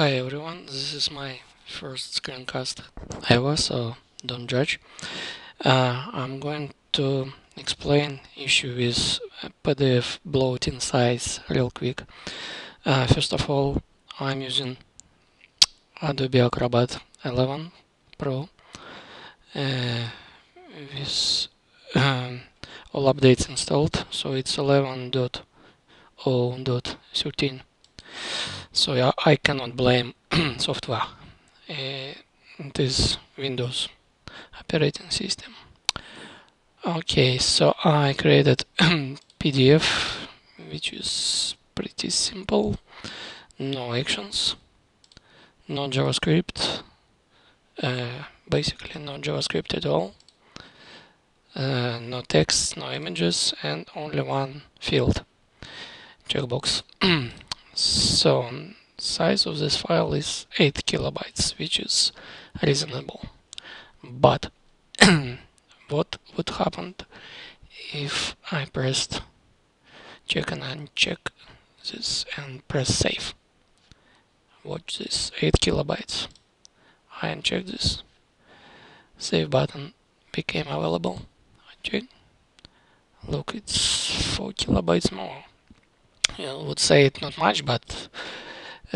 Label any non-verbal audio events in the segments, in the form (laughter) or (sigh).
Hi everyone, this is my first screencast ever, so don't judge. Uh, I'm going to explain issue with PDF bloating size real quick. Uh, first of all, I'm using Adobe Acrobat 11 Pro uh, with um, all updates installed, so it's 11.0.13 so yeah, I cannot blame (clears throat) software. Uh, Windows operating system. Okay, so I created (clears throat) PDF, which is pretty simple. No actions, no JavaScript, uh, basically no JavaScript at all. Uh, no text, no images, and only one field checkbox. (clears throat) So um, size of this file is 8 kilobytes, which is reasonable. But (clears throat) what would happen if I pressed check and uncheck this and press save? Watch this 8 kilobytes. I uncheck this. Save button became available. Check. Look, it's 4 kilobytes more. I would say it not much, but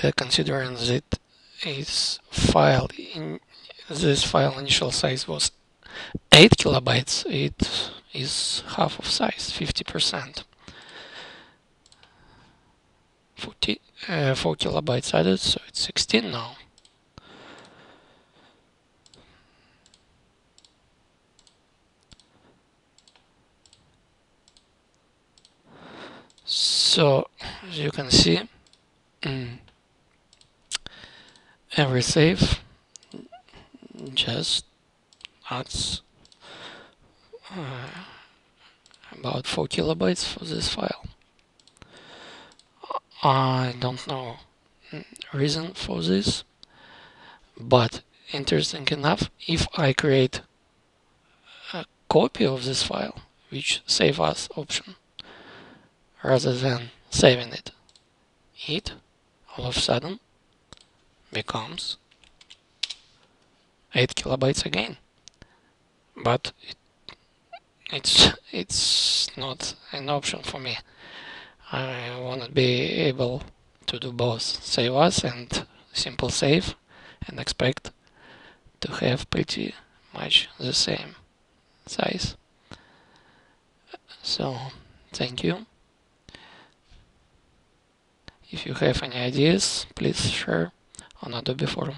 uh, considering that its file in this file initial size was 8 kilobytes, it is half of size, 50%. 40, uh, 4 kilobytes added, so it's 16 now. So, as you can see, mm, every save just adds uh, about 4 kilobytes for this file. I don't know reason for this, but interesting enough, if I create a copy of this file, which save as option, rather than saving it. It all of a sudden becomes 8 kilobytes again. But it, it's it's not an option for me. I want to be able to do both save as and simple save and expect to have pretty much the same size. So, thank you. If you have any ideas, please share on Adobe Forum.